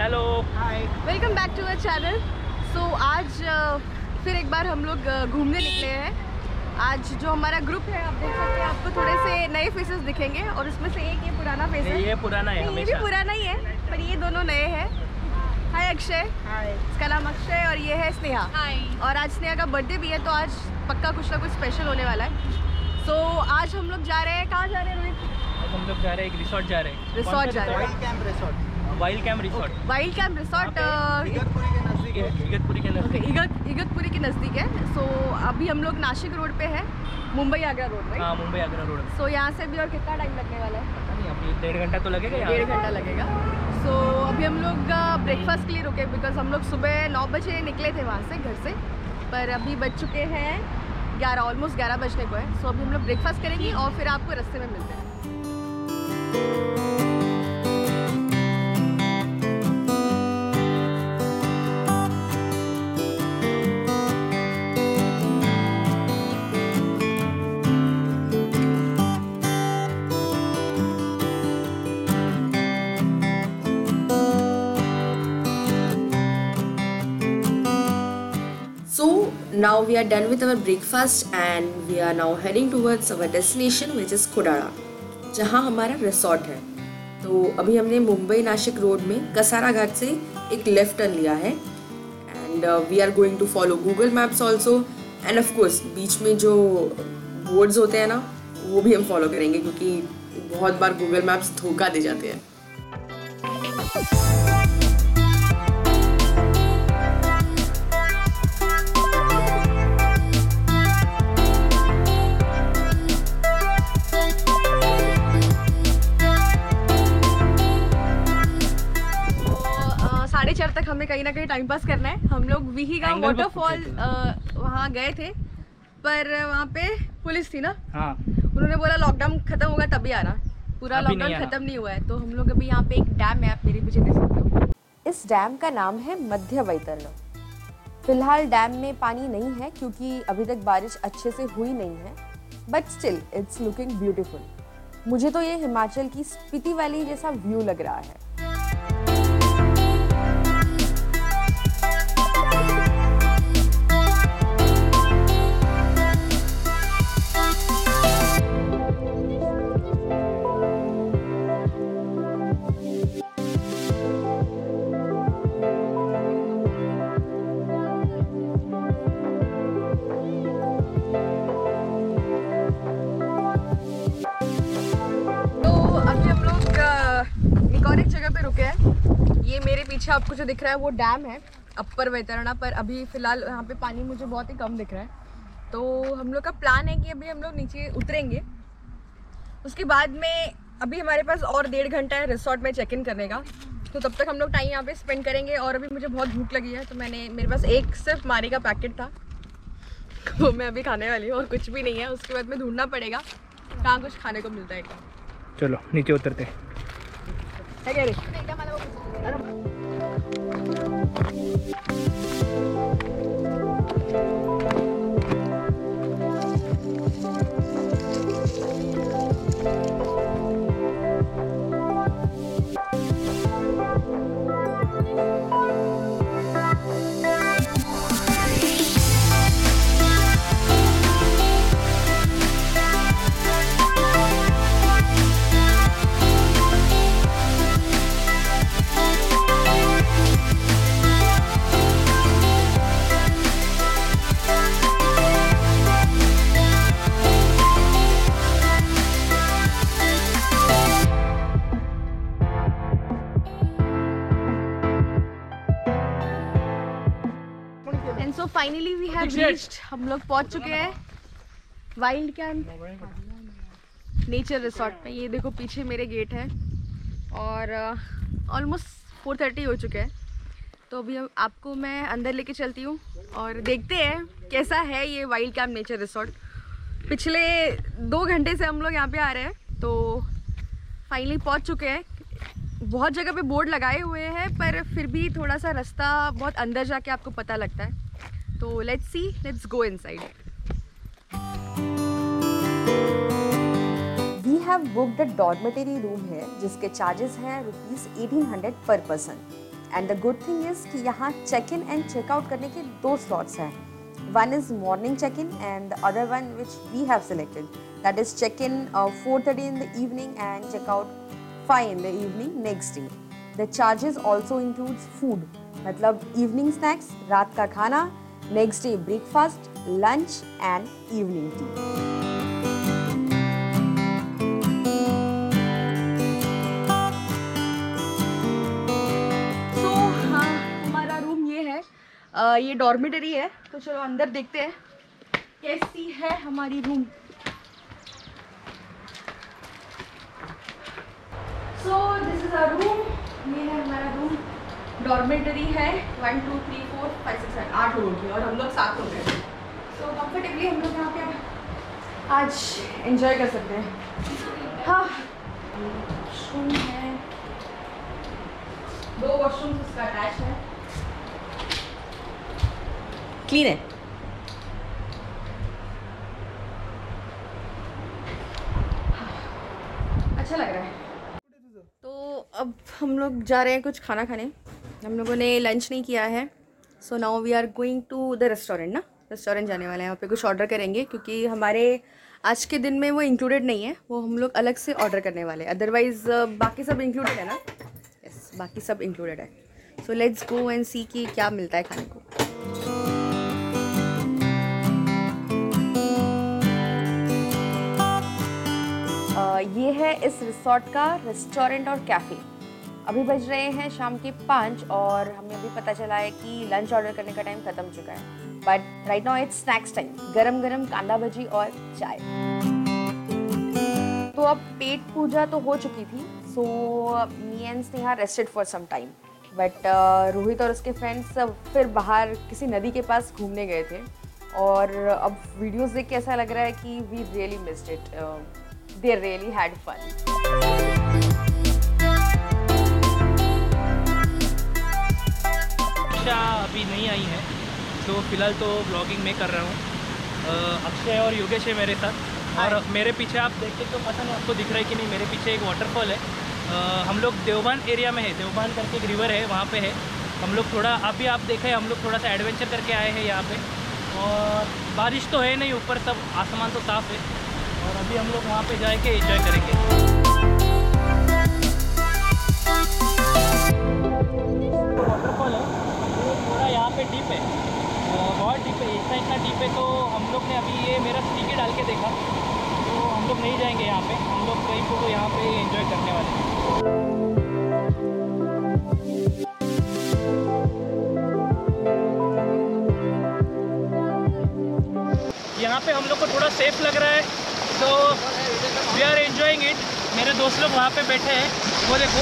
Hello hi welcome back to our channel so आज फिर एक बार हम लोग घूमने निकले हैं। आज जो हमारा ग्रुप है आप देख सकते हैं आपको थोड़े से नए फेसेस दिखेंगे और उसमें से एक ये पुराना फेस है। ये पुराना है ये भी पुराना ही है पर ये दोनों नए हैं। हाय अक्षय हाय इसका नाम अक्षय और ये है स्नेहा हाय और आज स्नेहा का बर्थडे भी है तो आज पक्का कुछ ना कुछ स्पेशल होने वाला है। सो so, आज हम लोग जा रहे हैं कहाँ जा रहे हैं रोहित? हम लोग जा रहे हैं एक रिसोर्ट जा रहे हैं। रिसोर्ट जा रहे हैं। Wild camp resort wild camp resort Igatpuri के नज़दीक है? इगतपुरी के नज़दीक. है. सो अभी हम लोग नासिक रोड पे है. मुंबई आगरा रोड में हाँ मुंबई आगरा रोड. सो यहाँ से भी और कितना टाइम लगने वाला है? पता नहीं अभी डेढ़ घंटा तो लगेगा डेढ़ घंटा लगेगा. सो अभी हम लोग ब्रेकफास्ट के लिए रुके बिकॉज़ हम लोग सुबह नौ बजे निकले थे वहाँ से घर से. पर अभी बज चुके हैं ग्यारह ऑलमोस्ट ग्यारह बजने को है. सो अभी हम लोग ब्रेकफास्ट करेंगे और फिर आपको रस्ते में मिलते हैं. So, now we are done with our breakfast and we are now heading towards our destination, which is Kodara, जहाँ हमारा रिसोर्ट है। तो अभी हमने मुंबई नाशिक रोड में कसारा घाट से एक लेफ़्ट टर्न लिया है। And we are going to follow Google maps also and of course बीच में जो बोर्ड्स होते हैं ना, वो भी हम फॉलो करेंगे क्योंकि बहुत बार गूगल मैप्स धोखा दे जाते हैं। कहीं ना कहीं टाइम पास करना है। हम लोग विही का वाटरफॉल वहाँ गए थे पर वहाँ पे पुलिस थी ना। हाँ। उन्होंने बोला लॉकडाउन खत्म होगा तभी आना पूरा लॉकडाउन खत्म नहीं हुआ है। तो हम लोग अभी यहाँ पे एक डैम है आप मेरे पीछे देख सकते हो। इस डैम का नाम है मध्य वैतरण। फ़िलहाल डैम में पानी नहीं है क्योंकि अभी तक बारिश अच्छे से हुई नहीं है। But still it's looking beautiful मुझे तो ये हिमाचल की स्पीति वैली जैसा व्यू लग रहा है। पीछे आपको जो दिख रहा है वो डैम है अपर वैतरणा पर। अभी फ़िलहाल यहाँ पे पानी मुझे बहुत ही कम दिख रहा है। तो हम लोग का प्लान है कि अभी हम लोग नीचे उतरेंगे। उसके बाद में अभी हमारे पास और डेढ़ घंटा है रिसोर्ट में चेक इन करने का। तो तब तक हम लोग टाइम यहाँ पे स्पेंड करेंगे और अभी मुझे बहुत भूख लगी है तो मैंने मेरे पास एक सिर्फ़ मारी का पैकेट था। वो मैं अभी खाने वाली हूँ और कुछ भी नहीं है। उसके बाद में ढूंढना पड़ेगा कहाँ कुछ खाने को मिलता है। चलो नीचे उतरते है। Thank you. रीच्ड हम लोग पहुँच चुके हैं। वाइल्ड कैंप नेचर रिसोर्ट में ये देखो, पीछे मेरे गेट है। और ऑलमोस्ट फोर थर्टी हो चुके हैं। तो अभी हम, आपको मैं अंदर लेके चलती हूँ और देखते हैं कैसा है ये वाइल्ड कैंप नेचर रिसोर्ट पिछले दो घंटे से हम लोग यहाँ पे आ रहे हैं। तो फाइनली पहुँच चुके हैं। बहुत जगह पे बोर्ड लगाए हुए हैं, पर फिर भी थोड़ा सा रास्ता बहुत अंदर जाके आपको पता लगता है। तो let's see let's go inside we have booked a dormitory room है जिसके चार्जेस हैं rupees eighteen hundred per person and the good thing is कि यहाँ चेक इन एंड चेकआउट करने के दो स्लॉट्स हैं. One is morning check in and the other one which we have selected that is check in four thirty in the evening and checkout five in the evening next day the charges also includes food मतलब evening snacks रात का खाना next day breakfast lunch and evening so हाँ room ये है। ये dormitory है। तो चलो अंदर देखते हैं, कैसी है हमारी room so this is our room ये है हमारा रूम डॉर्मेटरी है one two three four five six seven आठ लोगों की और हम लोग सात लोग हैं। सो कंफर्टेबली हम लोग यहाँ पे आज एंजॉय कर सकते हैं। हाँ। है। दो वॉशरूम इसका अटैच है। क्लीन है। अच्छा लग रहा है। तो अब हम लोग जा रहे हैं कुछ खाना खाने। हम लोगों ने लंच नहीं किया है। So now we are going to the restaurant ना? रेस्टोरेंट जाने वाले हैं वहाँ पे कुछ ऑर्डर करेंगे क्योंकि हमारे आज के दिन में वो इंक्लूडेड नहीं है वो हम लोग अलग से ऑर्डर करने वाले हैं। अदरवाइज़ बाकी सब इंक्लूडेड है ना? यस बाकी सब इंक्लूडेड है। So let's go and see कि क्या मिलता है खाने को। अ, ये है इस रिसोर्ट का रेस्टोरेंट और कैफ़े अभी बज रहे हैं शाम के पाँच और हमें अभी पता चला है कि लंच ऑर्डर करने का टाइम ख़त्म चुका है। But right now it's snacks time गरम गरम कांदा भजी और चाय। तो अब पेट पूजा तो हो चुकी थी so me and Sneha rested for some time but Rohit और उसके फ्रेंड्स फिर बाहर किसी नदी के पास घूमने गए थे। और अब वीडियोस देख के ऐसा लग रहा है कि we really missed it they really had fun आई है। तो फ़िलहाल तो ब्लॉगिंग मैं कर रहा हूँ। अक्षय और योगेश है मेरे साथ। और मेरे पीछे आप देखते तो पता नहीं आपको दिख रहा है कि नहीं मेरे पीछे एक वाटरफॉल है। अ, हम लोग देवबान एरिया में है। देवबान करके एक रिवर है वहाँ पे है। हम लोग थोड़ा अभी आप देखे हम लोग थोड़ा सा एडवेंचर करके आए हैं यहाँ पे। और बारिश तो है नहीं ऊपर सब आसमान तो साफ़ है। और अभी हम लोग वहाँ पे जाके एंजॉय करेंगे। एंजॉइंग इट मेरे दोस्त लोग वहाँ पे बैठे हैं। वो देखो।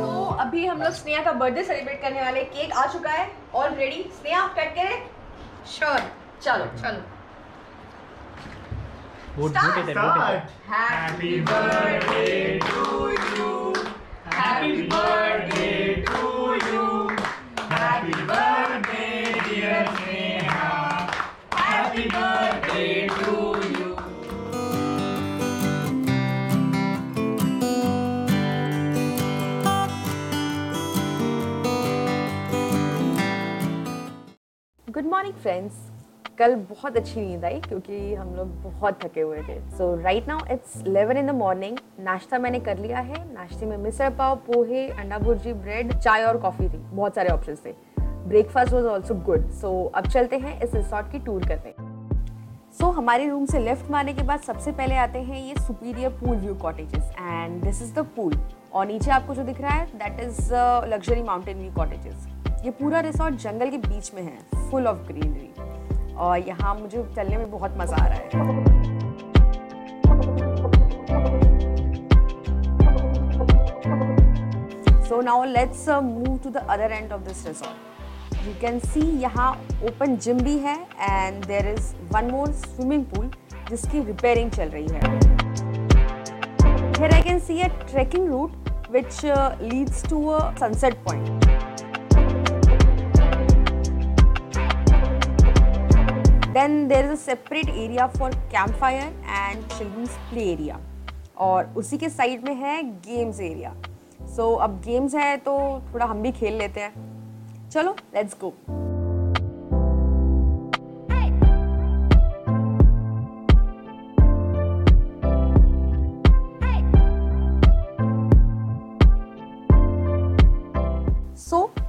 तो अभी हम लोग स्नेहा का बर्थडे सेलिब्रेट करने वाले केक आ चुका है। ऑलरेडी स्नेहा आप कट करे? श्योर चलो चलो। Happy birthday to you friends कल बहुत अच्छी नींद आई क्योंकि हम लोग बहुत थके हुए थे। So right now it's 11 in the morning नाश्ता मैंने कर लिया है। नाश्ते में मिसल पाव पोहे अंडा भुर्जी ब्रेड चाय और कॉफ़ी थी। बहुत सारे ऑप्शन थे। Breakfast was also good so अब चलते हैं इस रिसोर्ट की टूर करने। सो so, हमारे रूम से लेफ़्ट मारने के बाद सबसे पहले आते हैं ये superior pool view cottages and this is the pool और नीचे आपको जो दिख रहा है that is luxury mountain view cottages ये पूरा रिसोर्ट जंगल के बीच में है फुल ऑफ़ ग्रीनरी और यहाँ मुझे चलने में बहुत मज़ा आ रहा है। So now let's move to the other end of this resort you can see यहाँ ओपन जिम भी है and there is one more swimming pool जिसकी रिपेयरिंग चल रही है। Here I can see a trekking route which uh, leads to a sunset point. Then there is a separate area for camp fire and children's play area और उसी के side में है games area so so, अब games है तो थोड़ा हम भी खेल लेते हैं। चलो let's go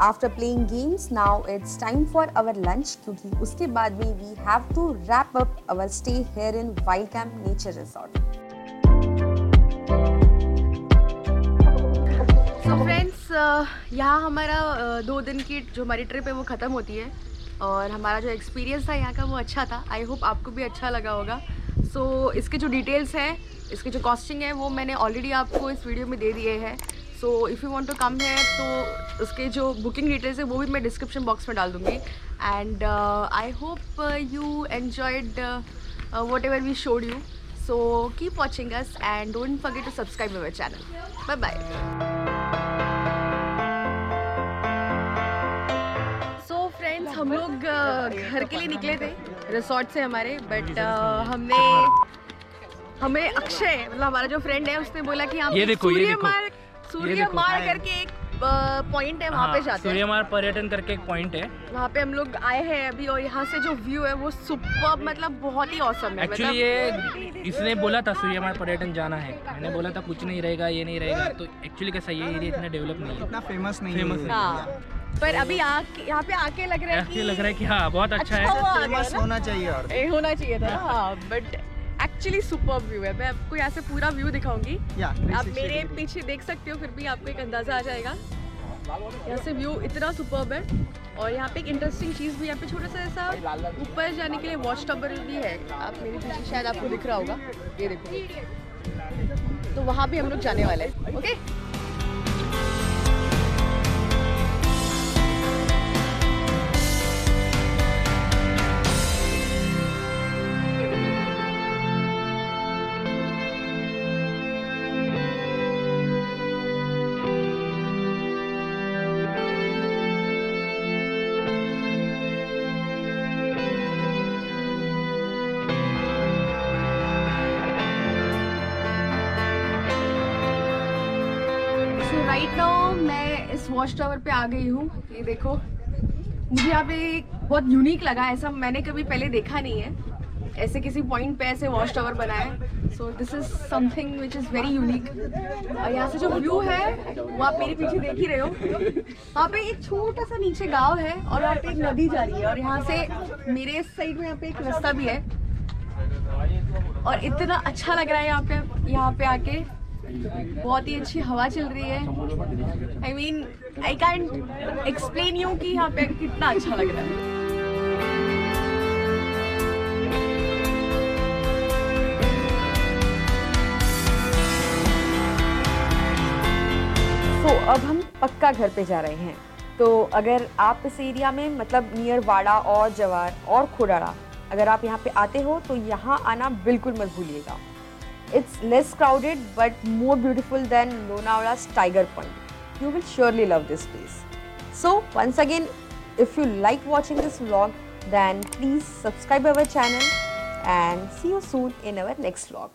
after playing games now it's time for our lunch क्योंकि उसके बाद में we have to wrap up our stay here in Wild Camp Nature Resort so friends यहाँ हमारा uh, दो दिन की जो हमारी ट्रिप है वो ख़त्म होती है और हमारा जो एक्सपीरियंस था यहाँ का वो अच्छा था। आई होप आपको भी अच्छा लगा होगा। सो so, इसके जो डिटेल्स हैं इसकी जो कॉस्टिंग है वो मैंने ऑलरेडी आपको इस वीडियो में दे दिए हैं। So if you want to come है तो उसके जो बुकिंग डिटेल्स है वो भी मैं डिस्क्रिप्शन बॉक्स में डाल दूँगी. And I hope you enjoyed whatever we showed you so keep watching us and don't forget to subscribe our channel bye bye friends हम लोग घर के लिए निकले थे रिसोर्ट से हमारे बट हमने हमें अक्षय मतलब हमारा जो फ्रेंड है उसने बोला कि हम ये देखो, ये देखो। सूर्यमार सूर्यमार करके एक पॉइंट है वहाँ पे हाँ, जाते हैं। सूर्यमार पर्यटन करके एक पॉइंट है। वहाँ पे हम लोग आए हैं अभी और यहाँ से जो व्यू है वो सुपर मतलब बहुत ही औसम है एक्चुअली मतलब ये इसने बोला था सूर्यमार पर्यटन जाना है। मैंने बोला था कुछ नहीं रहेगा ये नहीं रहेगा तो एक्चुअली कैसा ये एरिया इतना डेवलप नहीं है। इतना फ़ेमस नहीं Famous है। हाँ पर अभी यहाँ पे आके लग रहा है कि लग रहा है कि हाँ बहुत अच्छा अच्छा है फ़ेमस होना चाहिए और होना चाहिए था हाँ बट एक्चुअली सुपर व्यू है। मैं आपको यहाँ से पूरा व्यू दिखाऊँगी। Yeah, आप मेरे पीछे देख सकते हो फिर भी आपको एक अंदाज़ा आ जाएगा। यहाँ से व्यू इतना सुपर है। और यहाँ पे एक इंटरेस्टिंग चीज़ भी यहाँ पे छोटा सा ऐसा ऊपर जाने के लिए वॉच टॉबर भी है। आप मेरे पीछे शायद आपको दिख रहा होगा। ये देखो। तो वहाँ भी हम लोग जाने वाले हैं। ओके इस वॉच टावर पे आ गई हूँ। ये देखो। मुझे यहाँ पे बहुत यूनिक लगा ऐसा। मैंने कभी पहले देखा नहीं है। ऐसे किसी पॉइंट पे ऐसे वॉच टावर बना है। So this is something which is very unique और यहाँ से जो व्यू है, वो आप मेरे पीछे देख ही रहे हो। वहाँ पे एक छोटा सा नीचे गाँव है और वहाँ पे एक नदी जा रही है। और यहाँ से मेरे साइड में यहाँ पे एक रास्ता भी है। और इतना अच्छा लग रहा है यहाँ पे यहाँ पे आके। बहुत ही अच्छी हवा चल रही है। I mean I can't explain you कि यहाँ पे कितना अच्छा लग रहा है। सो अब हम पक्का घर पे जा रहे हैं। तो अगर आप इस एरिया में मतलब नियर वाड़ा और जवार और खोडाड़ा अगर आप यहाँ पे आते हो तो यहाँ आना बिल्कुल मत भूलिएगा। It's less crowded but more beautiful than Lonavala's Tiger Point. You will surely love this place. So once again, if you like watching this vlog, then please subscribe our channel and see you soon in our next vlog.